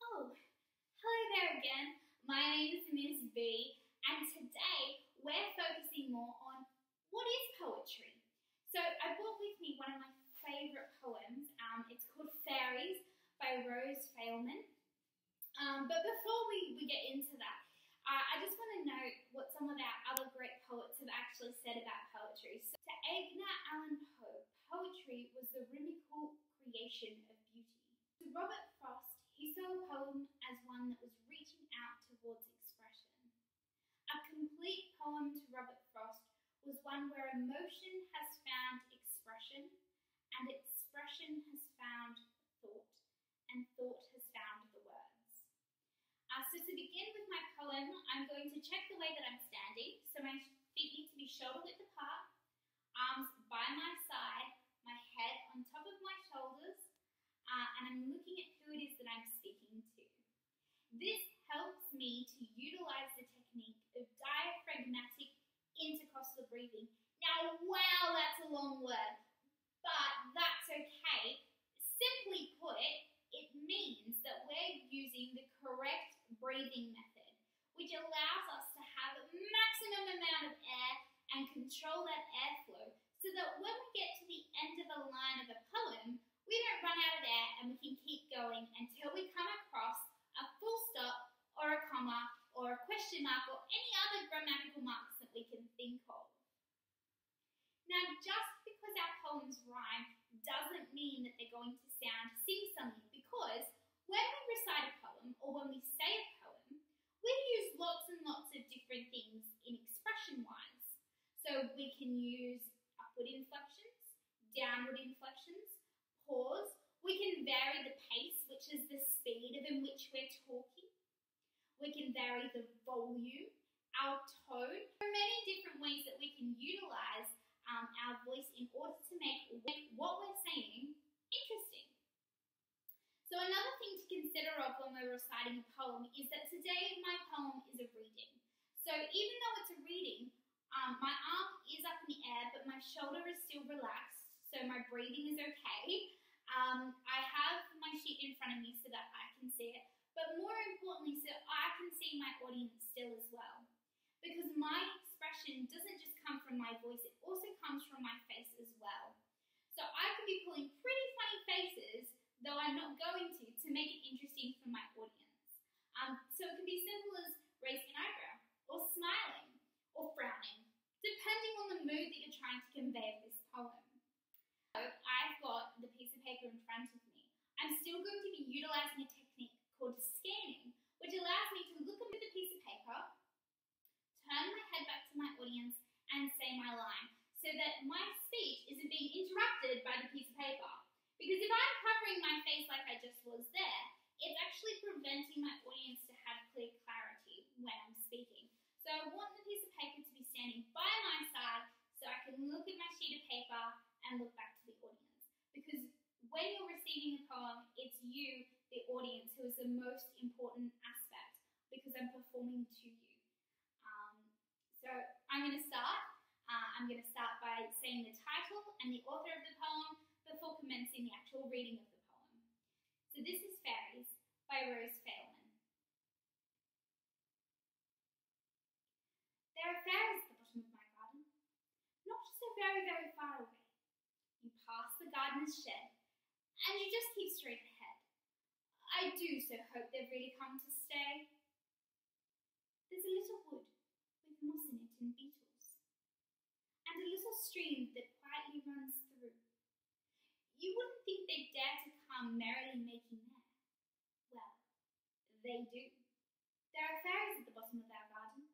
Oh, hello there again. My name is Miss Bee, and today we're focusing more on what is poetry. So I brought with me one of my favourite poems. Um, it's called Fairies by Rose Fyleman. Um, but before we, we get into that, uh, I just want to note what some of our other great poets have actually said about poetry. So, to Edgar Allan Poe, poetry was the rhythmical creation of beauty. To Robert Frost, he saw a poem as one that was reaching out towards expression. A complete poem to Robert Frost was one where emotion has found expression, and expression has found thought, and thought has found the words. Uh, so to begin with my poem, I'm going to check the way that I'm standing. So my feet need to be shoulder width apart, arms by my side, my head on top of my shoulders, uh, and I'm looking at who it is that I'm speaking to. This helps me to utilize the technique of diaphragmatic intercostal breathing. Now, wow, that's a long word, but that's okay. Simply put, it means that we're using the correct breathing method, which allows us to have a maximum amount of air and control that airflow so that when we get to the end of a line of a poem, we don't run out of air and we can keep going until we come across a full stop or a comma or a question mark or any other grammatical marks that we can think of. Now, just because our poems rhyme doesn't mean that they're going to sound sing-songy because when we recite a poem or when we say a poem, we use lots and lots of different things in expression-wise. So we can use upward inflections, downward inflections, pause. We can vary the pace, which is the speed of in which we're talking. We can vary the volume, our tone. There are many different ways that we can utilize um, our voice in order to make what we're saying interesting. So another thing to consider of when we're reciting a poem is that today my poem is a reading. So even though it's a reading, um, my arm is up in the air, but my shoulder is still relaxed, so my breathing is okay. Um, I have my sheet in front of me so that I can see it, but more importantly, so I can see my audience still as well. Because my expression doesn't just come from my voice, it also comes from my face as well. So I could be pulling pretty funny faces, though I'm not going to, to make it interesting for my audience. Um, so it can be simple as raising an eyebrow, or smiling, or frowning, depending on the mood that you're trying to convey with this poem. So I've got the piece of paper in front of me. I'm still going to be utilizing a technique called scanning, which allows me to look at the piece of paper, turn my head back to my audience, and say my line so that my speech isn't being interrupted by the piece of paper. Because if I'm covering my face like I just was there, it's actually preventing my audience to have clear clarity when I'm speaking. So I want the piece of paper to be standing by my side so I can look at my sheet of paper and look back to the audience. Because when you're receiving a poem, it's you, the audience, who is the most important aspect because I'm performing to you. Um, so I'm going to start. I'm going to start by saying the title and the author of the poem before commencing the actual reading of the poem. So this is Fairies by Rose Fyleman. There are fairies at the bottom of my garden, not so very, very far away. You pass the gardener's shed, and you just keep straight ahead. I do so hope they've really come to stay. There's a little wood with moss in it and beetles stream that quietly runs through. You wouldn't think they'd dare to come merrily making there. Well, they do. There are fairies at the bottom of our garden.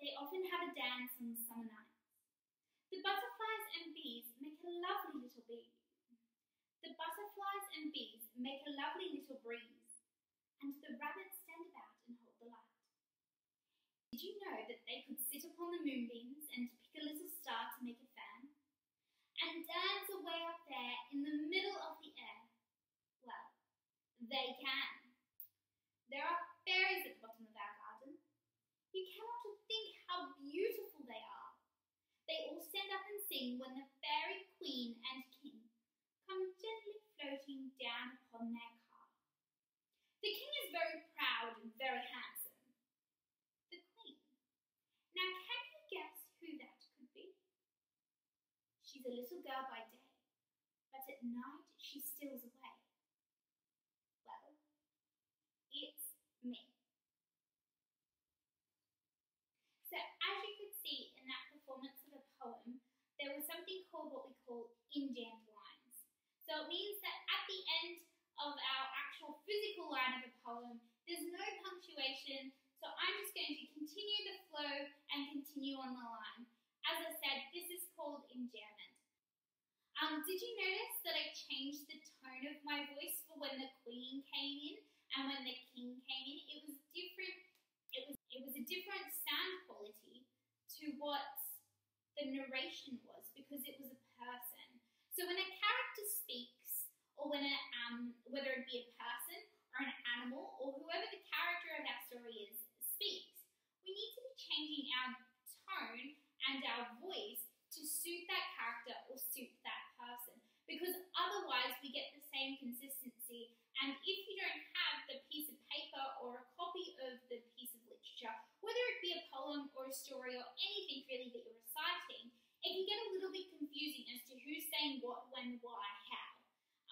They often have a dance on summer nights. The butterflies and bees make a lovely little bee. The butterflies and bees make a lovely little breeze, and the rabbits stand about and hold the light. Did you know that they could sit upon the moonbeams and pick a little star to make a fan? And dance away up there in the middle of the air? Well, they can. There are fairies at the bottom of our garden. You cannot think how beautiful they are. They all stand up and sing when the fairy queen and king come gently floating down upon their car. The king is very proud and very handsome. The queen. Now, can you guess who that could be? She's a little girl by day, but at night she steals away. Well, it's me. So, as you could see in that performance of a poem, there was something called what we call enjambed lines. So, it means that at the end of our actual physical line of a poem, there's no punctuation, so I'm just going to continue the flow and continue on the line. As I said, this is called enjambment. Um, did you notice that I changed the tone of my voice for when the queen came in and when the king came in? It was different. It was it was a different sound quality to what the narration was because it was a person. So when a character speaks, or when a, um, whether it be a person or an animal or whoever the character of our story is speaks, we need to be changing our tone and our voice to suit that character or suit that person because otherwise we get the same consistency and if you don't have the piece of paper or a copy of the piece of literature, whether it be a poem or a story or anything really that you're reciting, it can get a little bit confusing as to who's saying what, when, why, how.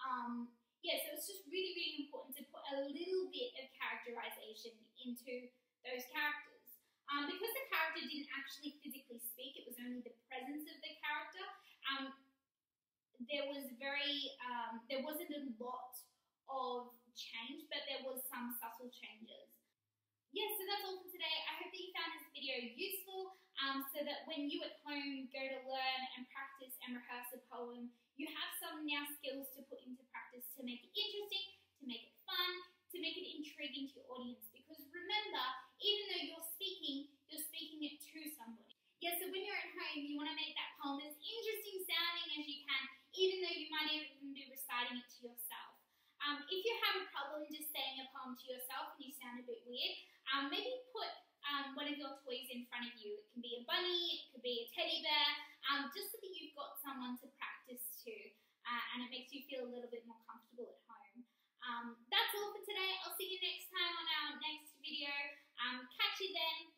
Um, yeah, so it's just really, really important to put a little bit of characterization into those characters. Um, because the character didn't actually physically speak, it was only the presence of the character. Um, there was very, um, there wasn't a lot of change, but there was some subtle changes. Yeah, so that's all for today. I hope that you found this video useful um, so that when you at home go to learn and practice and rehearse a poem, you have some now might even be reciting it to yourself. Um, if you have a problem just saying a poem to yourself and you sound a bit weird, um, maybe put um, one of your toys in front of you. It can be a bunny, it could be a teddy bear, um, just so that you've got someone to practice to uh, and it makes you feel a little bit more comfortable at home. Um, that's all for today. I'll see you next time on our next video. Um, catch you then.